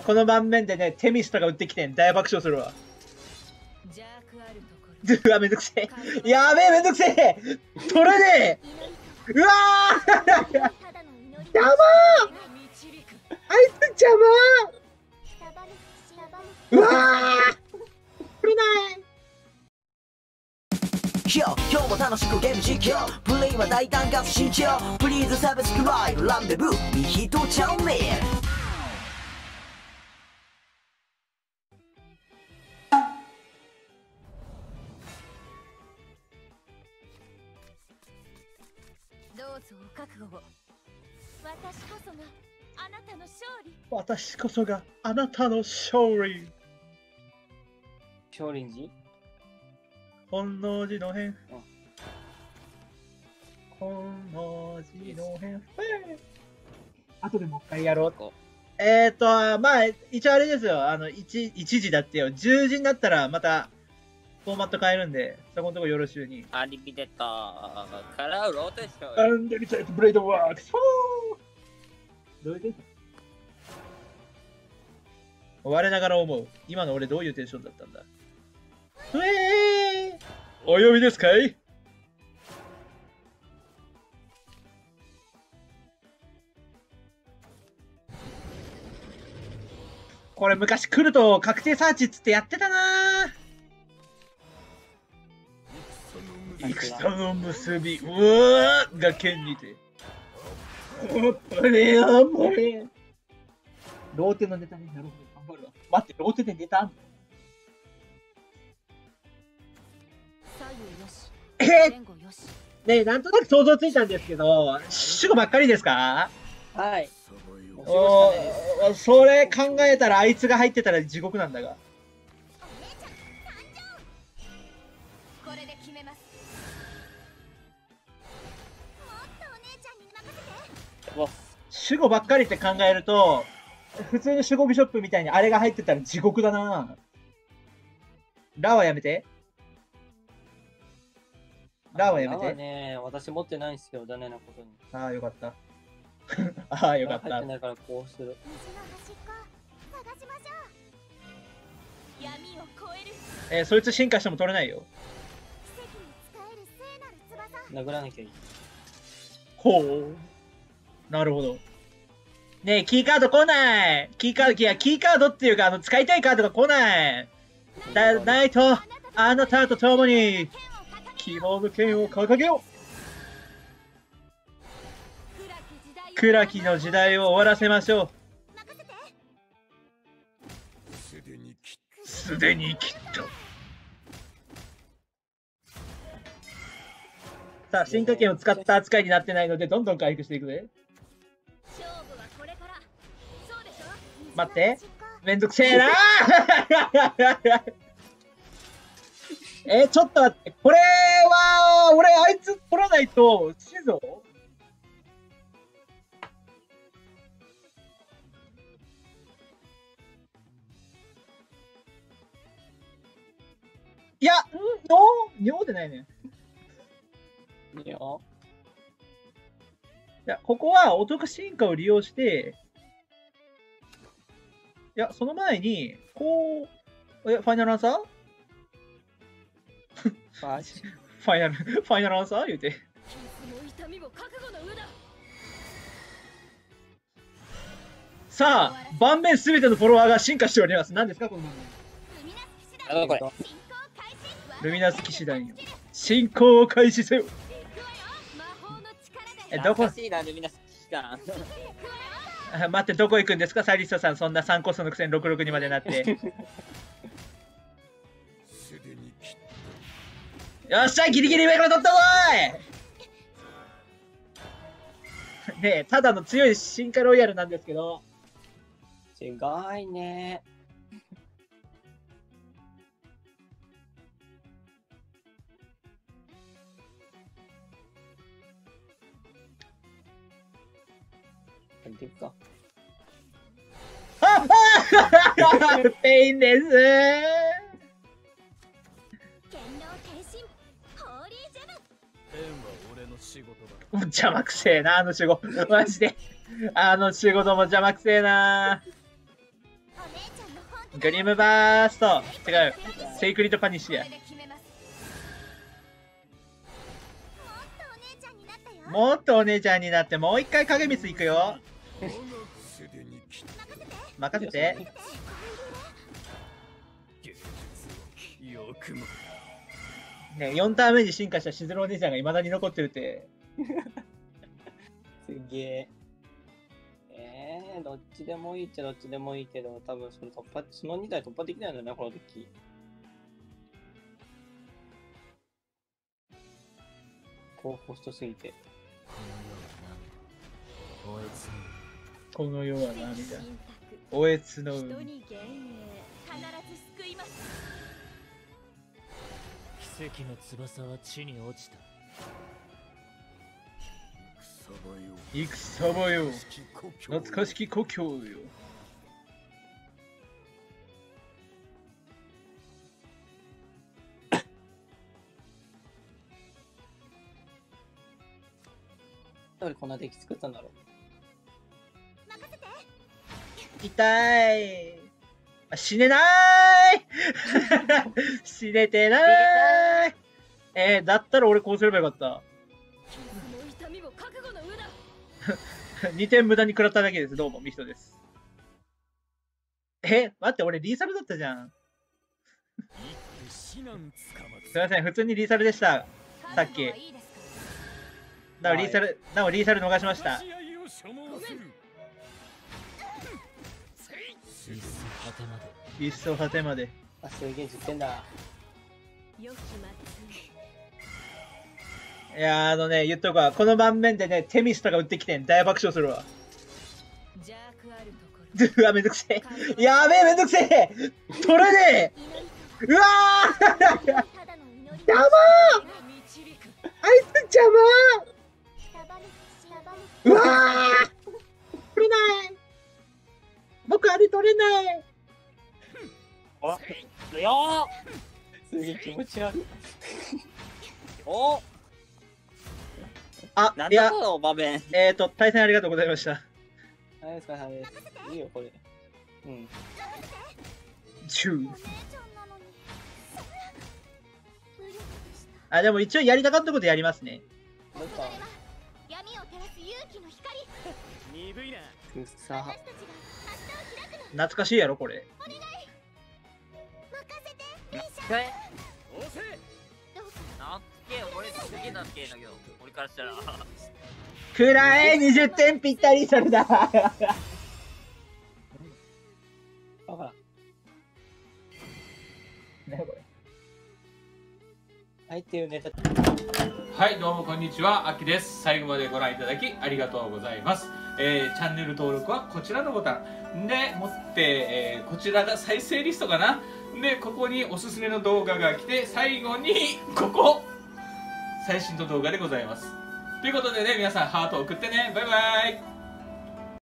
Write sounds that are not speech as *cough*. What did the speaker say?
この盤面でね、テミスとか打ってきてん。大爆笑するわ。*laughs* うわ、めんどくせえ。やべえ、めんどくせえ。取れねえ。うわー。邪魔あいつ邪魔うわー。取れない。今日も楽しくゲーム実況。プレイは大胆かつ慎重。プリーズサブスクライブランデブー。いい人チャンネルうぞお覚悟を私こそがあなたの勝利。私こそがあなたの勝利。少林寺本能寺の変。本能寺の変。後でもう一回やろう。えーと、まあ、一応あれですよ。あの、1, 1時だってよ。10時になったらまた、フォーマット変えるんで、そこのとこよろしゅうに。アリビデットからローテーション。アンデリチャイトブレードワークスどういうテンション？我ながら思う。今の俺どういうテンションだったんだ？うえー！お呼びですかい？これ昔来ると確定サーチっつってやってたな戦の結び、うわーが剣にて。おっとねやばい。ローテのネタになるほど頑張るわ。待って、ローテでネタあんの？え前後よし *laughs* ねえ、なんとなく想像ついたんですけど、主語ばっかりですか？はいおーそれ考えたらあいつが入ってたら地獄なんだが。主語ばっかりって考えると、普通の主語ビショップみたいにあれが入ってたら地獄だな。ラはやめて。ラはやめラはて。ね私持ってないんですよ残念なことにああ、よかった。*laughs* ああ、よかった入って。ないからこうする虹の端っこ探しましょう闇を超えるえーそいつ進化しても取れないよ。奇跡に使える聖なる翼殴らなきゃいいほう。なるほど。ねえ、キーカード来ない。キーカード、いや、キーカードっていうか、あの、使いたいカードが来ない。だ、ないと、あなたと共に、希望の剣を掲げよう。暗きの時代を終わらせましょう。すでにきっと。さあ、進化剣を使った扱いになってないので、どんどん回復していくぜ。待ってめんどくせえな *laughs* え、ちょっと待って。これは、俺、あいつ取らないと、死ぬぞ。いや、ん？の？尿でないね。いや、ここはお得進化を利用して、いや、その前に、こう、え、ファイナルアンサーマジ？ファイナル、ファイナルアンサー言うて。さあ、盤面すべてのフォロワーが進化しております。何ですか、この盤面？ルミナス騎士団あのこれ進行開始ルミナス騎士団よ。進行を開始せよ。え、どこ？待って、どこ行くんですか、サリストさん。そんな3コストのくせに66にまでなって。*laughs* よっしゃ、ギリギリ上から取ったぞーい！*laughs* ねえ、ただの強い進化ロイヤルなんですけど、違いねやっていくか。あ *laughs* あペインです。もう邪魔くせえな、あの仕事。マジで。あの仕事も邪魔くせえな。グリムバースト。違う。セイクリッドパニッシュや。もっとお姉ちゃんになってもう一回影光行くよ *laughs* 任せてね4ターン目に進化したしずるお姉ちゃんが未だに残ってるって *laughs* すげえ。えー、どっちでもいいっちゃどっちでもいいけど、多分その突破、その2台突破できないんだよね、この時。高コストすぎて。この世は涙選択おえつの人海奇跡の翼は地に落ちた。戦場よ。懐かしき故郷よ。なんでこんなデッキ作ったんだろう。痛いあ死ねない *laughs* 死ねてないえー、だったら俺こうすればよかったその痛みも覚悟の上だ2点無駄に食らっただけです。どうも、ミストです。え待って、俺リーサルだったじゃん。すいません、普通にリーサルでした。さっきなおリーサル、なおリーサル逃しました。一層果てまで一層果てまで。あ、すげえ10点だ。良き末いやー、あのね、言っとくわ。この盤面でね、テミスとか打ってきてん。大爆笑するわ。*laughs* うわ、めんどくせえ。やべえ、めんどくせえ取れねえうわー邪魔あいつ邪魔 *laughs* うわー取れない僕あれ取れないあいやーすげえ気持ち悪い。おあな、んいやだこ、の場面。えーと、対戦ありがとうございました。はい、お疲れ様です。いいよ、これ。うん。チュー。あ、でも一応やりたかったことやりますね。なんか、闇を照らす勇気の光鈍いなくっさ。懐かしいやろ、これ。任せてかなっけ俺すげえなっけだけど俺からしたらくらえ !20 点ぴったりそれだはい、っていうネタ。はい、どうもこんにちは、あきです。最後までご覧いただきありがとうございます。えーチャンネル登録はこちらのボタンで持って、えーこちらが再生リストかなで、ここにおすすめの動画が来て、最後にここ、最新の動画でございます。ということでね、皆さんハートを送ってね。バイバイ。